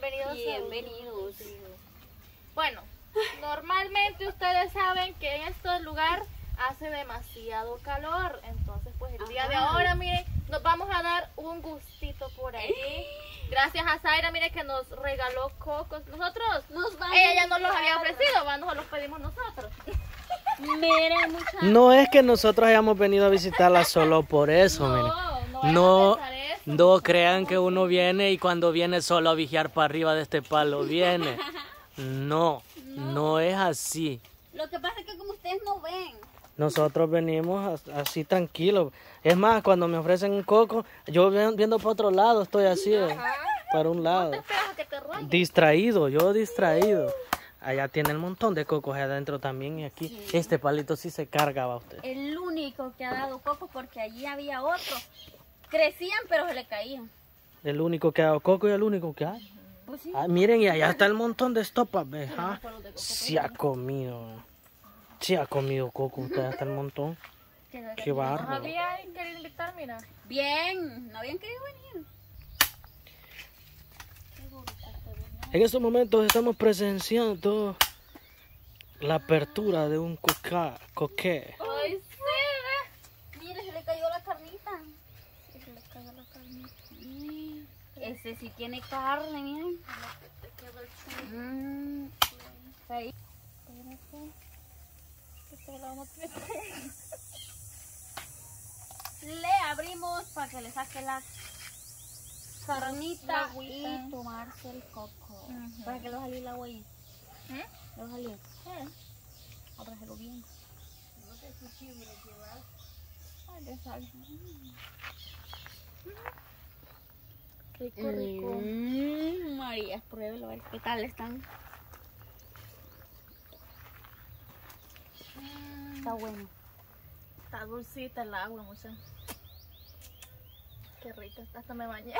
bienvenidos. Bienvenidos. Bueno, normalmente ustedes saben que en este lugar hace demasiado calor. Entonces, pues el día de ahora, miren, nos vamos a dar un gustito por ahí. Gracias a Zaira, mire que nos regaló cocos. Nosotros, Nos ella ya nos los había ofrecido, va, nos los pedimos nosotros. Miren, muchachos. No es que nosotros hayamos venido a visitarla solo por eso, miren. No, no, a No, eso. No crean que uno viene y cuando viene solo a vigiar para arriba de este palo viene. No, no es así. Lo que pasa es que como ustedes no ven. Nosotros venimos as- así tranquilos. Es más, cuando me ofrecen un coco, yo vi- viendo para otro lado, estoy así, eh, para un lado. Que te. Distraído, yo distraído. Allá tiene el montón de cocos adentro también y aquí este palito sí se cargaba usted. El único que ha dado coco porque allí había otro. Crecían pero se le caían. El único que ha dado coco y el único que hay. Pues sí. Ah, miren, y allá está el montón de estopas, ¿ves? Ah, Sí ha comido. Sí ha comido coco usted hasta el montón. Qué Nos bárbaro. había querido invitar, mira. Bien, no habían querido venir. En estos momentos estamos presenciando la apertura de un coca, coque. Ay, sí. Mire, se le cayó la carnita. Se le cayó la carnita. Mm, Sí tiene carne, miren. Mm, ahí. Le abrimos para que le saque la carnita La y tomarse el coco. Para que lo salga el agua. ¿Eh? Lo bien. Ay, le sale. Rico, rico. Mm, María, pruébelo a ver qué tal están. Está bueno. Está dulcita el agua, mucha. Qué rica, hasta me bañé.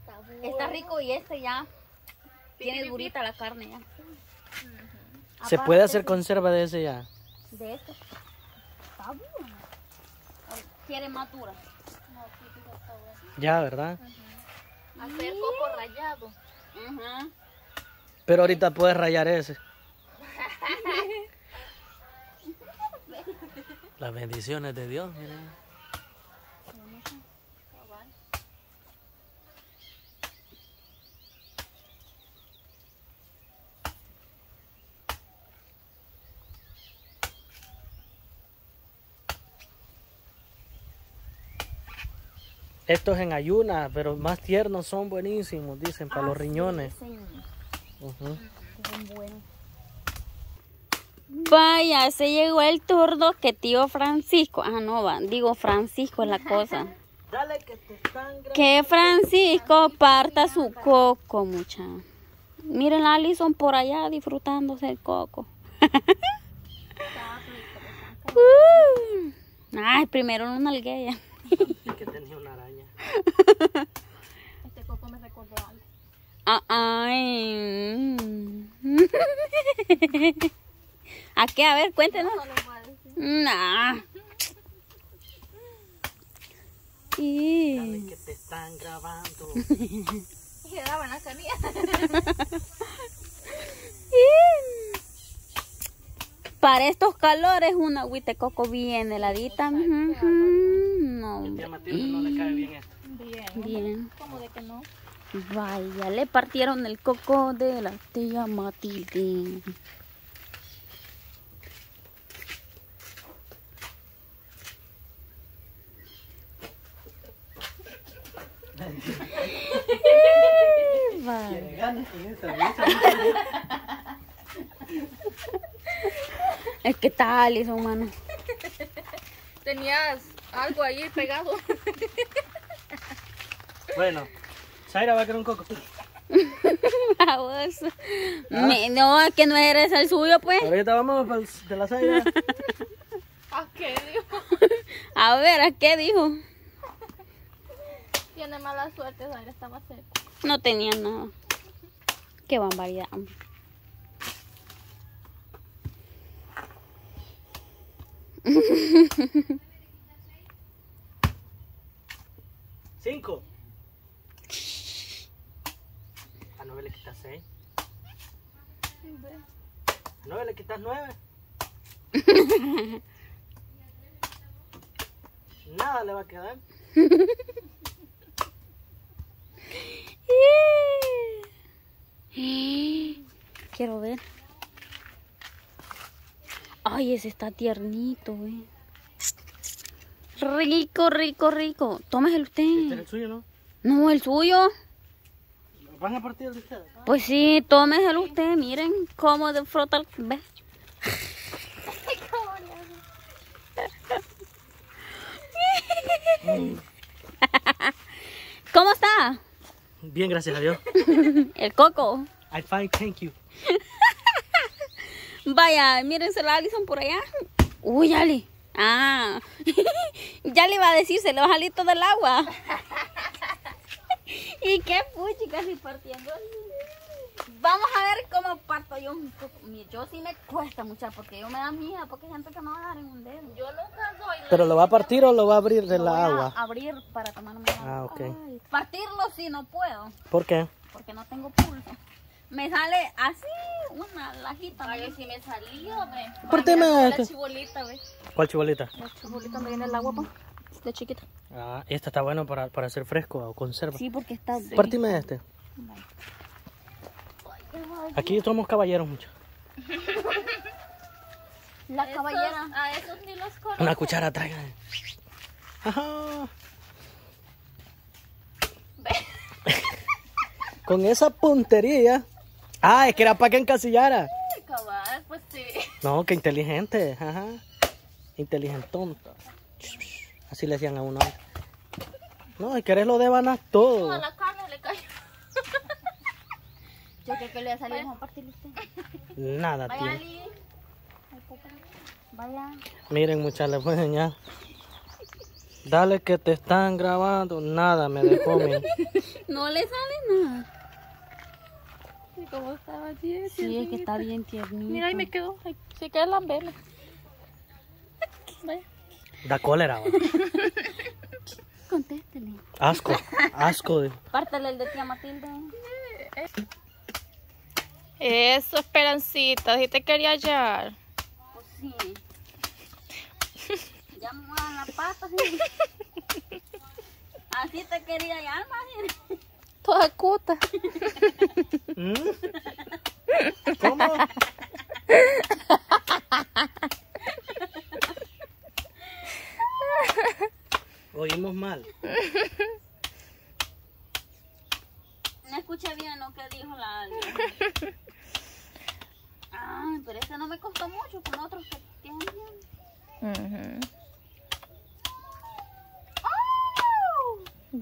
Está, Está bueno. rico y este ya tiene durita la carne ya. ¿Se puede hacer conserva de ese ya? De este. Quiere más dura. Ya, ¿verdad? Hacer coco rallado. Ajá. Pero ahorita puedes rayar ese. Las bendiciones de Dios, miren. Estos en ayunas, pero más tiernos son buenísimos, dicen, para los riñones. Sí, son buenos. Vaya, se llegó el turno que tío Francisco. Ah, no, va. Digo, Francisco es la cosa. Dale que te sangra. Que Francisco parta su coco, mucha. Miren a Alison por allá disfrutándose el coco. Uh. Ay, primero una algueya. Que tenía una araña. Este coco me recordó algo. Ah, Ay. ¿A qué? A ver, cuéntenos. A. Nah. Y... Dale que te están grabando. Y daban las canillas. Para estos calores una agüita de coco bien heladita. No, no le cae bien esto. Bien. ¿Cómo de que no? Vaya, le partieron el coco de la tía Matilde. Es que tal, eso, mano. Tenías algo ahí pegado. Bueno, Zaira va a querer un coco. Baboso. Me- no, es que no eres el suyo, pues. Ahorita vamos para el- de la Zaira. ¿A qué dijo? A ver, ¿a qué dijo? Tiene mala suerte, Zaira estaba seco. No tenía nada. Qué barbaridad. hombre. Cinco. A nueve le quitas seis. A nueve le quitas nueve. Nada le va a quedar. Quiero ver. Ay, ese está tiernito, eh. Rico, rico, rico. Tómeselo Este es usted. el suyo, ¿no? No, el suyo. ¿Van a partir de ustedes? Pues sí, tómeselo usted. Miren cómo de frota el... ¿Ves? ¿Cómo está? Bien, gracias a Dios. El coco. I fine, thank you. Vaya, mírense la Alison por allá. Uy, Ali. Ah. ya le iba a decir, se le va a salir todo el agua. y qué puchi, casi partiendo. Vamos a ver cómo parto yo un. Mira, Yo sí me cuesta mucho porque yo me da miedo porque hay gente que me va a dar en un dedo. Yo nunca doy. ¿Pero lo va a partir o lo va a abrir de Lo voy la a agua? abrir para tomarme agua. Ah, ok. Ay, partirlo sí no puedo ¿Por qué? porque no tengo pulso. Me sale así una lajita. Ay, si me salió, hombre. Partime La chibolita, ve. ¿Cuál chibolita? La chibolita me viene el agua, pues, de chiquita. Ah, esta está bueno para, para hacer fresco o conserva. Sí, porque está... Partime este. Aquí somos caballeros mucho. La caballera. A esos ni los conozco. Una cuchara, traigan. Ajá. Con esa puntería. Ah, es que era para que encasillara. Ay, cabal, pues sí. No, que inteligente. Ajá. Inteligentón. Así le decían a uno. No, es que eres lo de vanas todo. A la carne le cayó. Yo creo que le va a salir mejor partirle usted. Nada, Vaya, tío. Ali. Vaya. Miren, muchachos, les voy a enseñar. Dale que te están grabando. Nada me dejó mi. No le sale nada. ¿Y cómo estaba? Sí, es que está bien tiernito. Mira, ahí me quedó. Ay, sí que lambele. Vaya. Da cólera. va. Contéstele. Asco. Asco. de- Pártale el de tía Matilde. Eso, Esperancita. Si te quería hallar. Pues sí. Ya me muevan la pata, sí. Así te quería ya, imagínate. Toda cuta. ¿Mm? ¿Cómo? Oímos mal. No escuché bien lo que dijo la Ali. Ay, pero ese no me costó mucho con otros que tienen bien.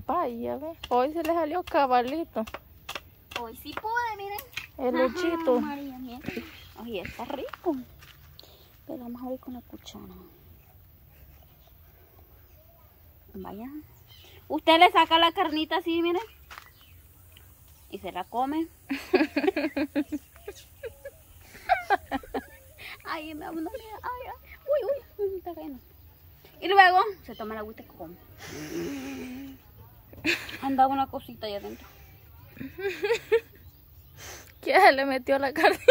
Vaya, ve. Hoy se le salió cabalito. Hoy sí pude, miren. El Ajá. María. Oye, está rico. Pero vamos a ir con la cuchara. Vaya. Usted le saca la carnita así, miren. Y se la come. ay, me mira, ay, ay. Uy, uy, está cayendo. Y luego se toma el agüita y come. Anda una cosita ahí adentro. ¿Quién le metió la carne?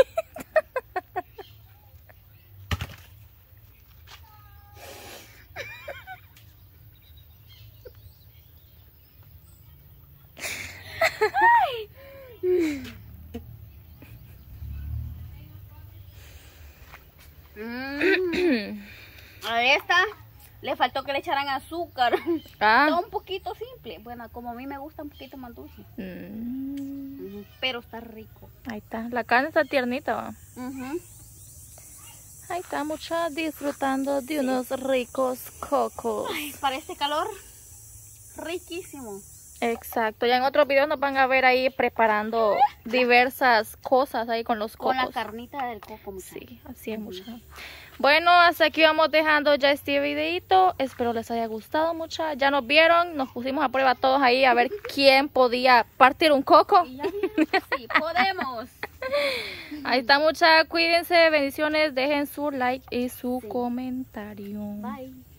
Mm. A esta le faltó que le echaran azúcar. Ah. Está un poquito simple. Bueno, como a mí me gusta un poquito más dulce. Mm, Pero está rico. Ahí está. La carne está tiernita, va. Ahí está, mucha disfrutando de unos ricos cocos. Ay, para este calor, riquísimo. Exacto. Ya en otros videos nos van a ver ahí preparando diversas cosas ahí con los Con cocos. la carnita del coco. muchacha. Sí, así es, mucha. Bueno, hasta aquí vamos dejando ya este videito. Espero les haya gustado mucha. Ya nos vieron, nos pusimos a prueba todos ahí a ver quién podía partir un coco. Y ya vieron, sí, podemos. Ahí está mucha. Cuídense, bendiciones. Dejen su like y su comentario. Bye.